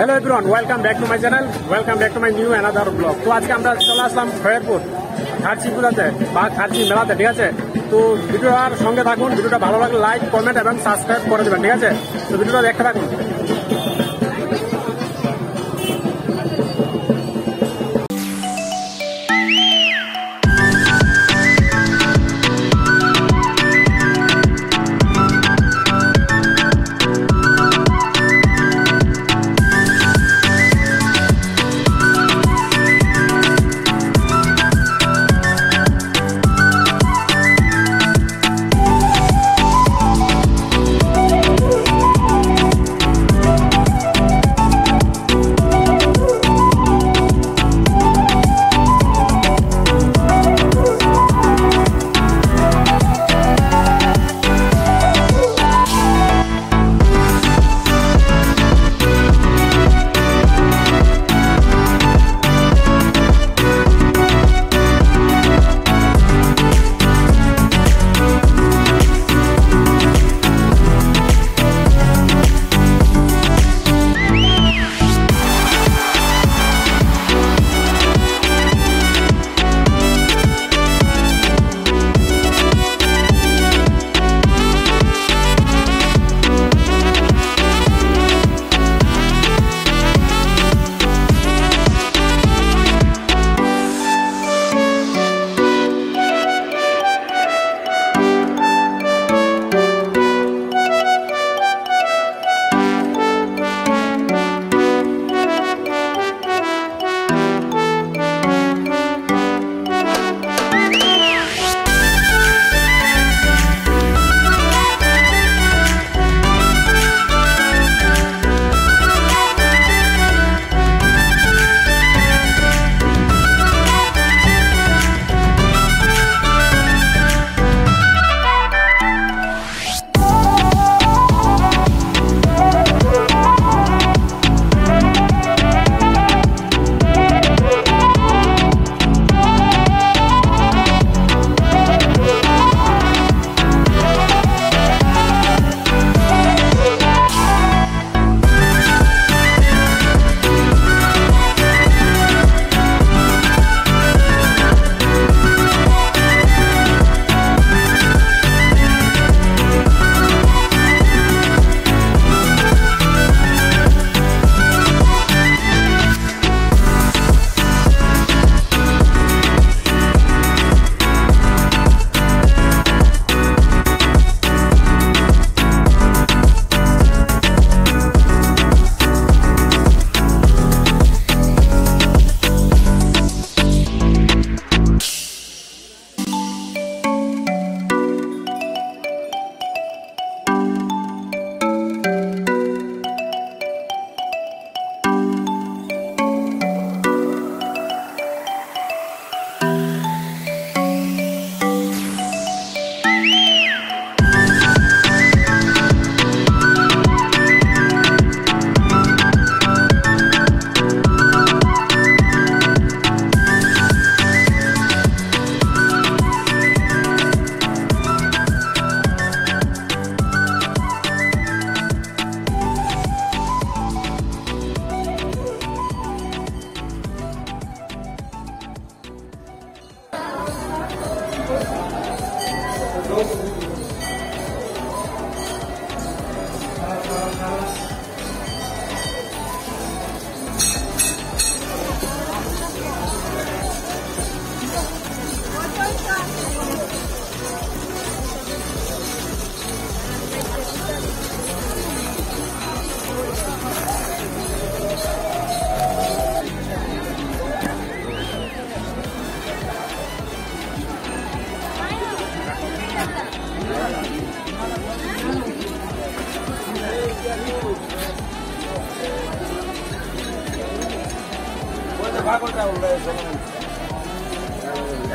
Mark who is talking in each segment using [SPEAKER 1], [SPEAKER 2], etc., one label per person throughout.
[SPEAKER 1] Hello everyone welcome back to my channel welcome back to my new another vlog তো আজকে আমরা চলে আসলাম খয়েরপুর খার্চি পূজাতে বা খার্চি মেলাতে, ঠিক আছে? তো ভিডিওটার সঙ্গে থাকুন, ভিডিওটা ভালো লাগলে লাইক কমেন্ট এবং সাবস্ক্রাইব করে দেবেন, ঠিক আছে? তো ভিডিওটা দেখতে থাকুন।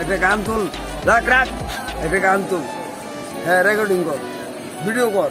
[SPEAKER 2] একটা গান তুল। রাখ রাখ। একটা গান তুল। হ্যাঁ রেকর্ডিং কর। ভিডিও কর।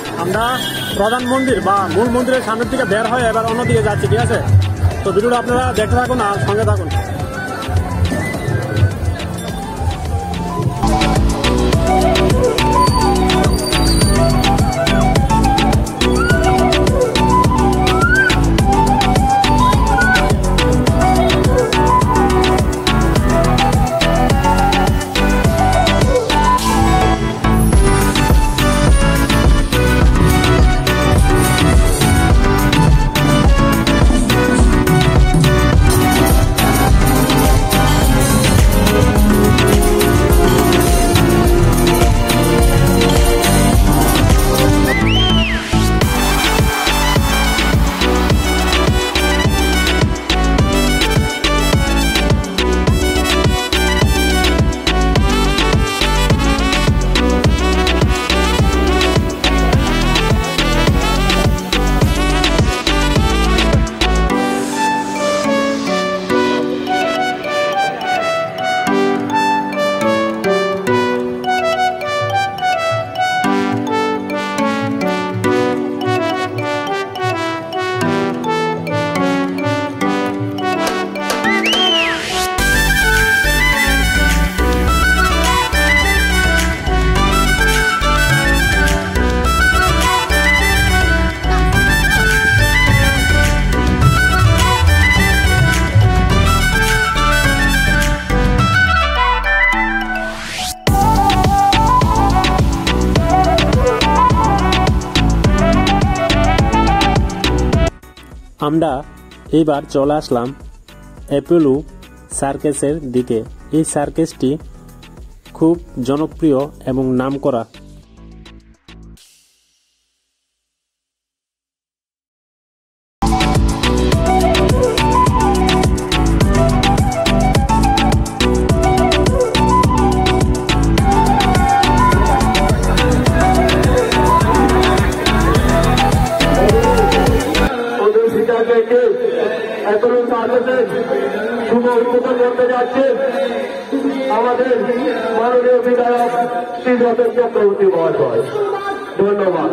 [SPEAKER 1] আমরা প্রধান মন্দির বা মূল মন্দিরের সামনের দিকে বের হয়ে এবার অন্যদিকে যাচ্ছি, ঠিক আছে? তো ভিডিওটা আপনারা দেখতে থাকুন আর সঙ্গে থাকুন। আমরা এবার চলে আসলাম অ্যাপোলো সার্কেসের দিকে। এই সার্কেসটি খুব জনপ্রিয় এবং নামকরা
[SPEAKER 3] শুভ উদ্বোধন করতে যাচ্ছে। আমাদের মাননীয় বিধায়ক শ্রী রতন চক্রবর্তী মহাশয়। ধন্যবাদ।